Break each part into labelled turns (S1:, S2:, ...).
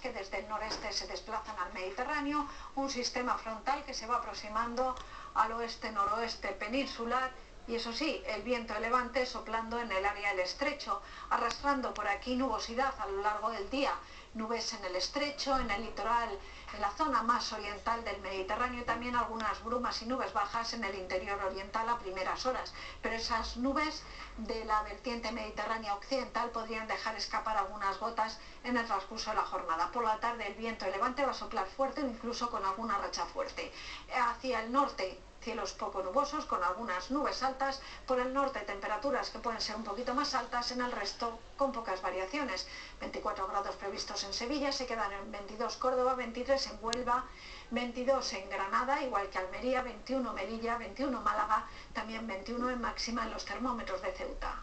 S1: que desde el noreste se desplazan al Mediterráneo, un sistema frontal que se va aproximando al oeste-noroeste peninsular y eso sí, el viento de levante soplando en el área del estrecho, arrastrando por aquí nubosidad a lo largo del día, nubes en el estrecho, en el litoral, en la zona más oriental del Mediterráneo y también algunas brumas y nubes bajas en el interior oriental a primeras horas. Pero esas nubes de la vertiente mediterránea occidental podrían dejar escapar algunas gotas en el transcurso de la jornada. Por la tarde el viento de levante va a soplar fuerte o incluso con alguna racha fuerte. Hacia el norte cielos poco nubosos con algunas nubes altas, por el norte temperaturas que pueden ser un poquito más altas, en el resto con pocas variaciones. 24 grados previstos en Sevilla, se quedan en 22 Córdoba, 23 en Huelva, 22 en Granada, igual que Almería, 21 Melilla, 21 Málaga, también 21 en máxima en los termómetros de Ceuta.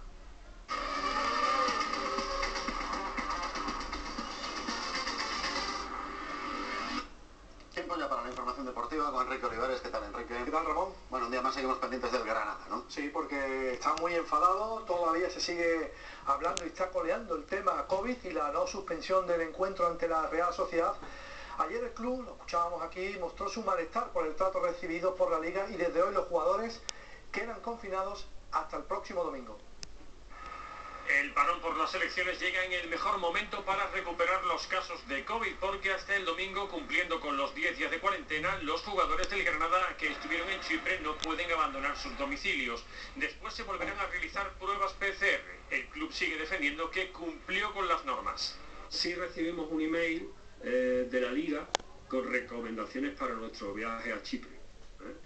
S2: Para la información deportiva con Enrique Olivares. ¿Qué tal, Enrique?
S3: ¿Qué tal, Ramón?
S2: Bueno, un día más seguimos pendientes del Granada, ¿no?
S3: Sí, porque está muy enfadado, todavía se sigue hablando y está coleando el tema COVID y la no suspensión del encuentro ante la Real Sociedad. Ayer el club, lo escuchábamos aquí, mostró su malestar por el trato recibido por la liga y desde hoy los jugadores quedan confinados hasta el próximo domingo.
S4: El parón por las elecciones llega en el mejor momento para recuperar los casos de COVID, porque hasta el domingo, cumpliendo con los 10 días de cuarentena, los jugadores del Granada que estuvieron en Chipre no pueden abandonar sus domicilios. Después se volverán a realizar pruebas PCR. El club sigue defendiendo que cumplió con las normas.
S5: Sí recibimos un email eh, de la liga con recomendaciones para nuestro viaje a Chipre.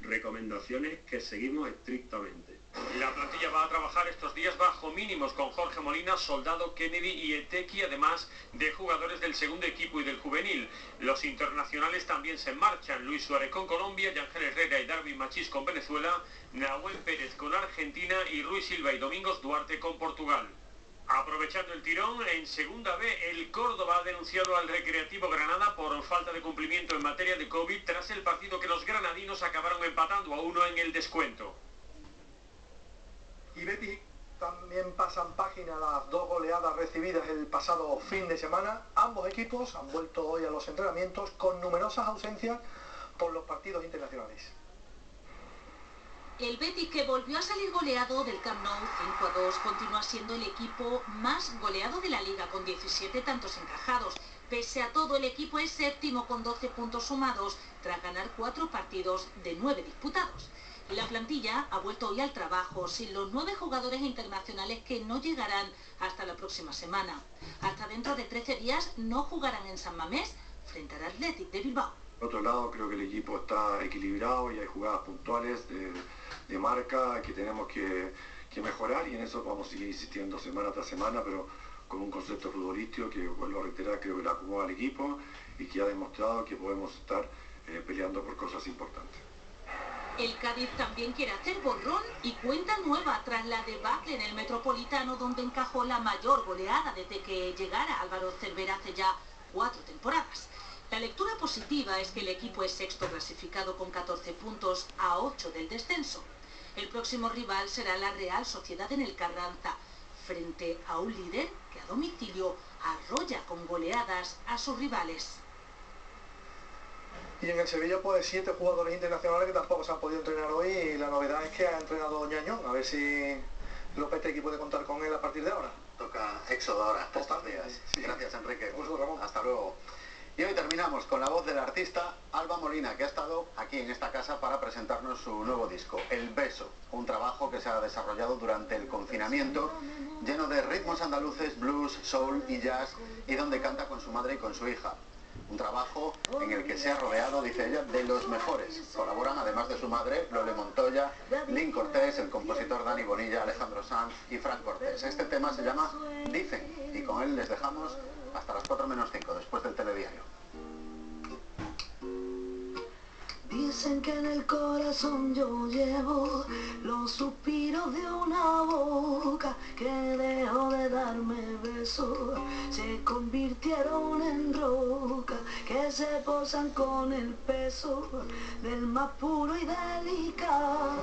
S5: Recomendaciones que seguimos estrictamente.
S4: La plantilla va a trabajar estos días bajo mínimos con Jorge Molina, Soldado, Kennedy y Etequi, además de jugadores del segundo equipo y del juvenil. Los internacionales también se marchan. Luis Suárez con Colombia, Yangel Herrera y Darwin Machís con Venezuela, Nahuel Pérez con Argentina y Ruiz Silva y Domingos Duarte con Portugal. Aprovechando el tirón, en segunda B, el Córdoba ha denunciado al Recreativo Granada por falta de cumplimiento en materia de COVID tras el partido que los granadinos acabaron empatando a uno en el descuento
S3: y Betis también pasan página las dos goleadas recibidas el pasado fin de semana. Ambos equipos han vuelto hoy a los entrenamientos con numerosas ausencias por los partidos internacionales.
S6: El Betis que volvió a salir goleado del Camp Nou 5 a 2 continúa siendo el equipo más goleado de la liga con 17 tantos encajados. Pese a todo, el equipo es séptimo con 12 puntos sumados tras ganar cuatro partidos de nueve disputados. La plantilla ha vuelto hoy al trabajo sin los nueve jugadores internacionales que no llegarán hasta la próxima semana. Hasta dentro de 13 días no jugarán en San Mamés frente al Athletic de Bilbao.
S7: Por otro lado, creo que el equipo está equilibrado y hay jugadas puntuales de, marca que tenemos que, mejorar y en eso vamos a seguir insistiendo semana tras semana, pero con un concepto futbolístico que, vuelvo a reiterar, creo que le acomoda al equipo y que ha demostrado que podemos estar eh, peleando por cosas importantes.
S6: El Cádiz también quiere hacer borrón y cuenta nueva tras la debacle en el Metropolitano donde encajó la mayor goleada desde que llegara Álvaro Cervera hace ya cuatro temporadas. La lectura positiva es que el equipo es sexto clasificado con 14 puntos a 8 del descenso. El próximo rival será la Real Sociedad en el Carranza, frente a un líder que a domicilio arrolla con goleadas a sus rivales.
S3: Y en el Sevilla, pues siete jugadores internacionales que tampoco se han podido entrenar hoy y la novedad es que ha entrenado Ñañón. A ver si Lopetegui puede contar con él a partir de ahora.
S2: Toca éxodo ahora, estos días. Gracias, Enrique. Y hoy terminamos con la voz del artista Alba Molina, que ha estado aquí en esta casa para presentarnos su nuevo disco, El Beso, un trabajo que se ha desarrollado durante el confinamiento, lleno de ritmos andaluces, blues, soul y jazz, y donde canta con su madre y con su hija. Un trabajo en el que se ha rodeado, dice ella, de los mejores. Colaboran, además de su madre, Lole Montoya, Lynn Cortés, el compositor Dani Bonilla, Alejandro Sanz y Frank Cortés. Este tema se llama Dicen y con él les dejamos hasta las 4 menos 5, después del telediario.
S8: Dicen que en el corazón yo llevo los suspiros de una boca que dejó de darme besos, se convirtieron en roca que se posan con el peso del más puro y delicado.